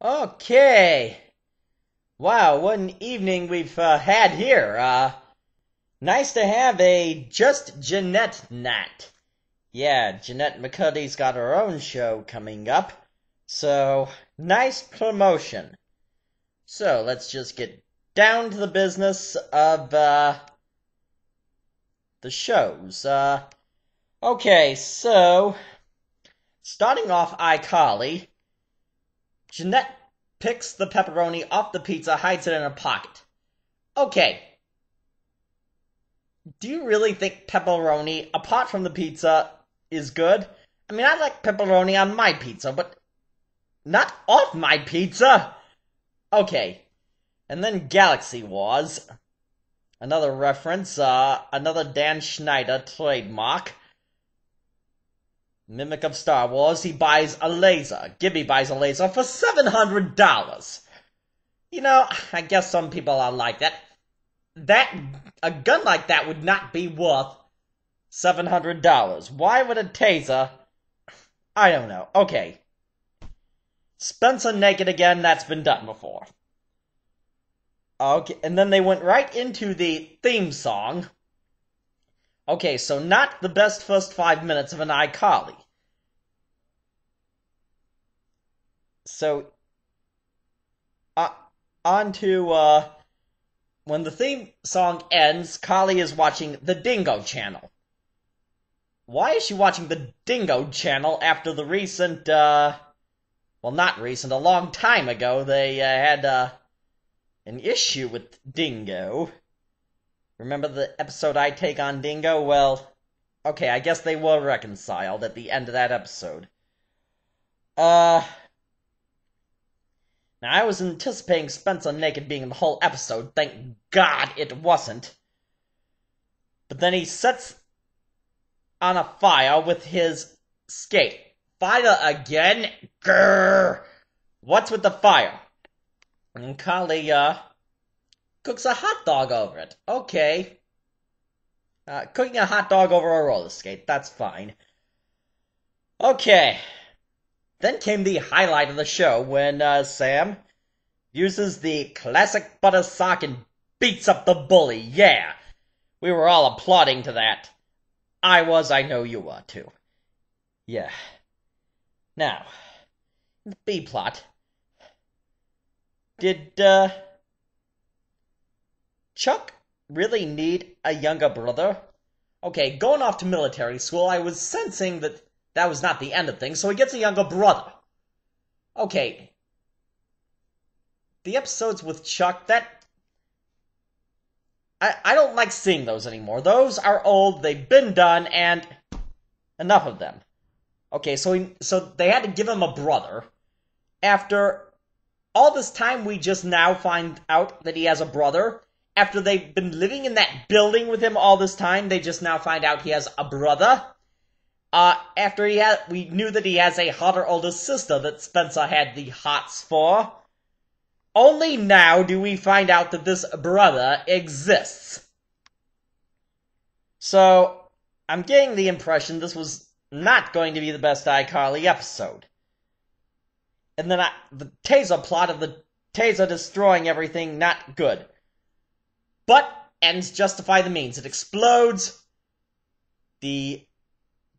Okay. Wow, what an evening we've uh, had here. Uh, nice to have a Just Jennette night. Yeah, Jennette McCurdy's got her own show coming up. So, nice promotion. So, let's just get down to the business of, uh, the shows. Uh, okay, so, starting off iCarly, Jennette picks the pepperoni off the pizza, hides it in her pocket. Okay. Do you really think pepperoni, apart from the pizza, is good? I mean, I like pepperoni on my pizza, but not off my pizza! Okay. And then Galaxy Wars. Another reference, uh, another Dan Schneider trademark. Mimic of Star Wars, he buys a laser. Gibby buys a laser for $700. You know, I guess some people are like that. That, a gun like that would not be worth $700. Why would a taser? I don't know. Okay. Spencer naked again, that's been done before. Okay, and then they went right into the theme song. Okay, so not the best first five minutes of an iCarly. So, uh, on to, uh, when the theme song ends, Carly is watching the Dingo Channel. Why is she watching the Dingo Channel after the recent, uh, well, not recent, a long time ago, they uh, had, uh, an issue with Dingo? Remember the episode I take on Dingo? Well, okay, I guess they were reconciled at the end of that episode. Uh. Now, I was anticipating Spencer naked being in the whole episode. Thank God it wasn't. But then he sets on a fire with his skate. Fire again? Grrr! What's with the fire? And Carly, uh, cooks a hot dog over it. Okay. Uh, cooking a hot dog over a roller skate. That's fine. Okay. Then came the highlight of the show when uh, Sam uses the classic butter sock and beats up the bully. Yeah. We were all applauding to that. I was, I know you were too. Yeah. Now, the B plot. Did, uh, Chuck really need a younger brother? Okay, going off to military school, I was sensing that that was not the end of things, so he gets a younger brother. Okay. The episodes with Chuck, that. I, I don't like seeing those anymore. Those are old, they've been done, and enough of them. Okay, so he, so they had to give him a brother. After all this time, we just now find out that he has a brother after they've been living in that building with him all this time, they just now find out he has a brother. Uh, after he had, we knew that he has a hotter older sister that Spencer had the hots for. Only now do we find out that this brother exists. So, I'm getting the impression this was not going to be the best iCarly episode. And then I, the Taser plot of the Taser destroying everything, not good. But ends justify the means. It explodes. The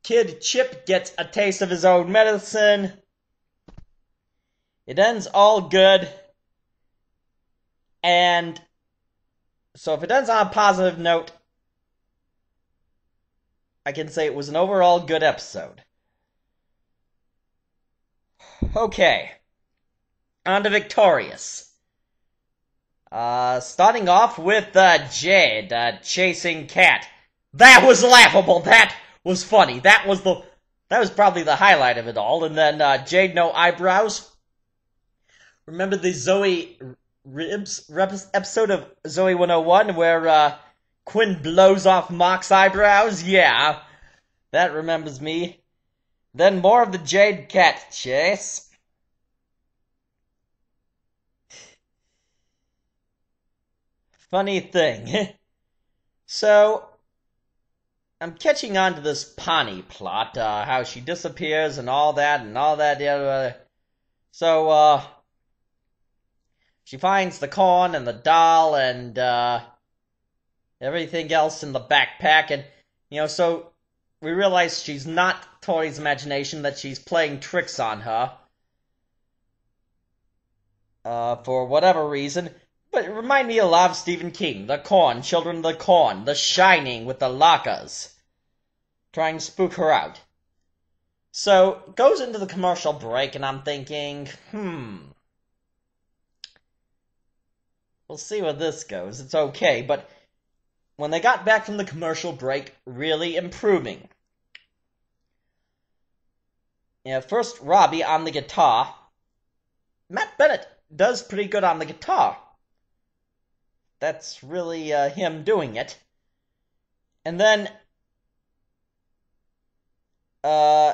kid Chip gets a taste of his own medicine. It ends all good. And so if it ends on a positive note, I can say it was an overall good episode. Okay. On to Victorious. Uh, starting off with, uh, Jade, uh, chasing Cat. That was laughable! That was funny! That was the, that was probably the highlight of it all. And then, uh, Jade No Eyebrows. Remember the Zoe Ribs episode of Zoey 101 where, uh, Quinn blows off Mock's eyebrows? Yeah. That remembers me. Then more of the Jade Cat chase. funny thing. so, I'm catching on to this Ponnie plot, uh, how she disappears and all that and all that. Uh, so, uh, she finds the corn and the doll and uh, everything else in the backpack, and you know, so we realize she's not Tori's imagination; that she's playing tricks on her. Uh, for whatever reason, but it reminded me a lot of Stephen King, The Corn, Children of the Corn, The Shining with the Lockas. Trying to spook her out. So, goes into the commercial break, and I'm thinking, hmm. We'll see where this goes. It's okay, but when they got back from the commercial break, really improving. Yeah, first Robbie on the guitar. Matt Bennett does pretty good on the guitar. That's really uh, him doing it. And then uh,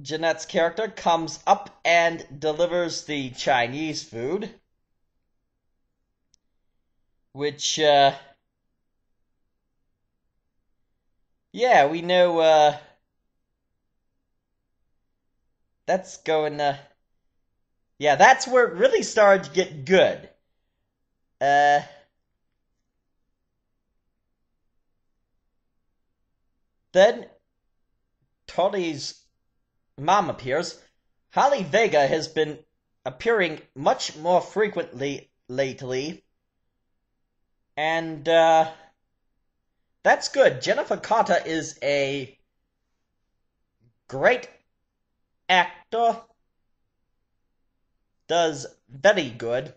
Jennette's character comes up and delivers the Chinese food, which, uh, yeah, we know, uh, that's going, uh, yeah, that's where it really started to get good. Uh, then Tori's mom appears. Holly Vega has been appearing much more frequently lately. And, uh, that's good. Jennifer Carta is a great actor. Does very good.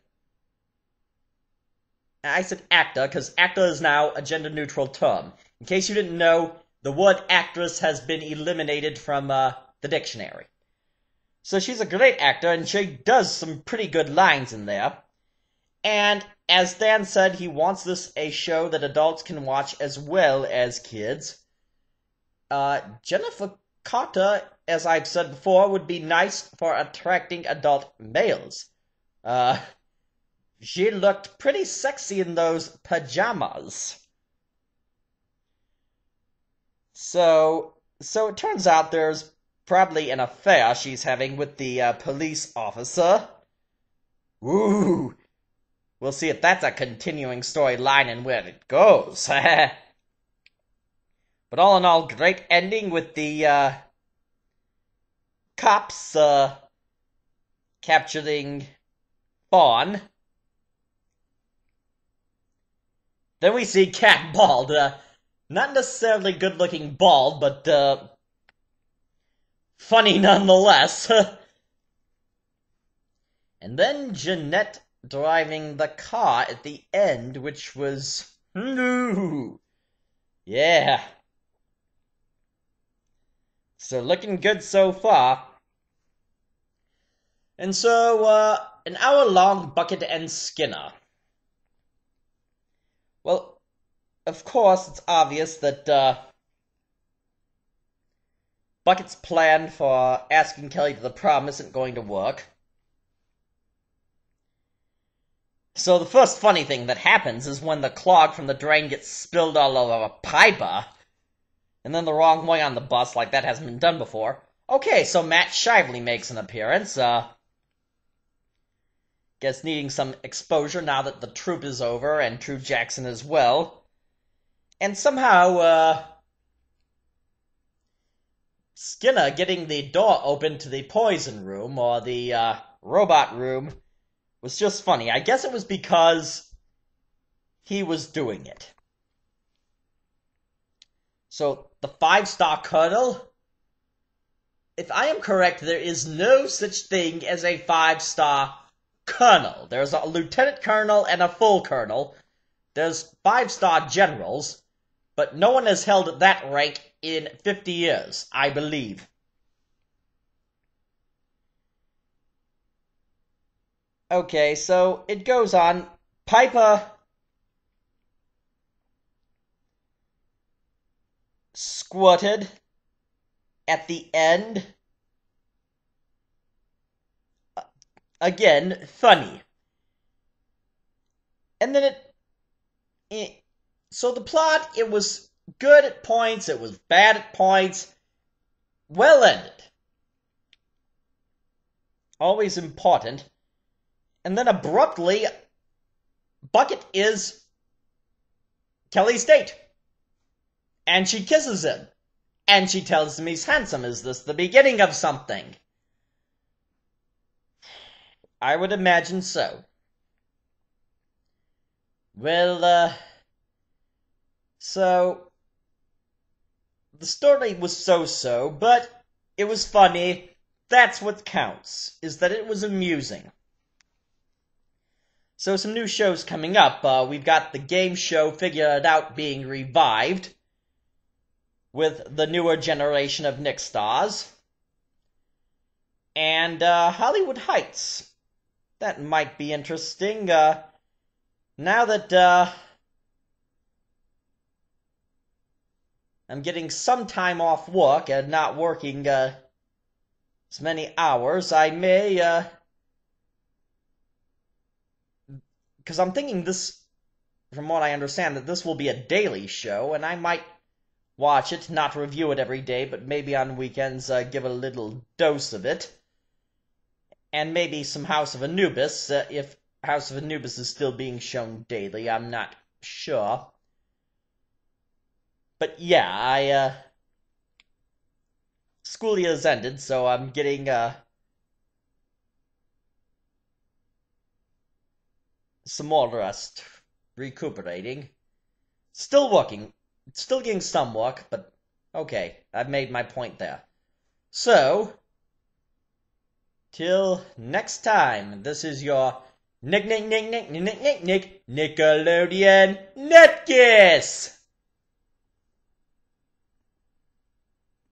I said actor because actor is now a gender neutral term. In case you didn't know, the word actress has been eliminated from uh, the dictionary. So she's a great actor and she does some pretty good lines in there. And as Dan said, he wants this a show that adults can watch as well as kids. Uh, Jennifer Carta, as I've said before, would be nice for attracting adult males. Uh, she looked pretty sexy in those pajamas. So, so it turns out there's probably an affair she's having with the uh, police officer. Ooh, we'll see if that's a continuing storyline and where it goes. but all in all, great ending with the uh, cops uh, capturing Fawn. Then we see Cat Bald. Uh, not necessarily good looking bald, but uh, funny nonetheless. and then Jennette driving the car at the end, which was. Yeah. So looking good so far. And so, uh, an hour long Bucket and Skinner. Well, of course, it's obvious that uh, Bucket's plan for asking Kelly to the prom isn't going to work. So the first funny thing that happens is when the clog from the drain gets spilled all over a Piper, and then the wrong way on the bus, like that hasn't been done before. Okay, so Matt Shively makes an appearance. Uh, Guess needing some exposure now that the troop is over and True Jackson as well. And somehow, uh, Skinner getting the door open to the poison room or the uh, robot room was just funny. I guess it was because he was doing it. So, the five star colonel? If I am correct, there is no such thing as a five star colonel. There's a lieutenant colonel and a full colonel. There's five star generals, but no one has held that rank in 50 years, I believe. Okay, so it goes on. Piper squatted at the end again funny. And then it, it so the plot it was good at points, it was bad at points, well ended. Always important. And then abruptly, Bucket is Kelly's date. And she kisses him. And she tells him he's handsome. Is this the beginning of something? I would imagine so. Well, uh, so the story was so-so, but it was funny. That's what counts, is that it was amusing. So some new shows coming up. Uh, we've got the game show Figure It Out being revived with the newer generation of Nick stars. And uh, Hollywood Heights. That might be interesting. Uh, now that uh, I'm getting some time off work and not working uh, as many hours, I may uh, because I'm thinking this, from what I understand, that this will be a daily show, and I might watch it, not review it every day, but maybe on weekends uh, give a little dose of it. And maybe some House of Anubis, uh, if House of Anubis is still being shown daily, I'm not sure. But yeah, I, uh, school year's ended, so I'm getting, uh, some more rest, recuperating. Still working, still getting some work, but okay, I've made my point there. So, till next time, this is your Nick Nick Nick Nick Nick Nick Nick Nickelodeon Nutcase!